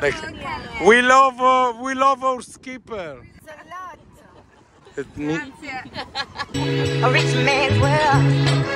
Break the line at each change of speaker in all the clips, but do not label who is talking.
Like, we love uh, we love our skipper. It's
a lot. It's a rich man's world.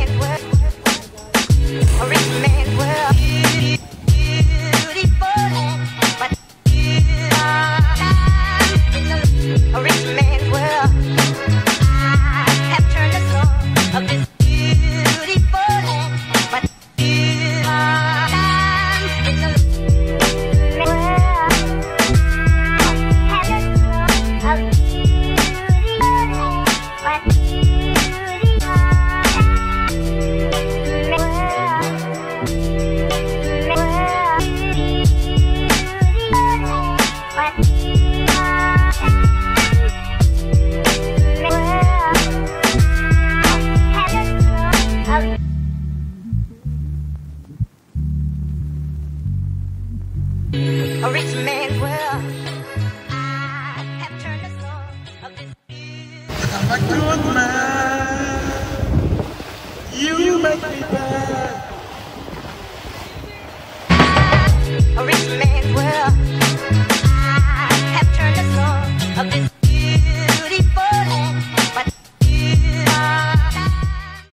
I'm a good man. You, you make me better.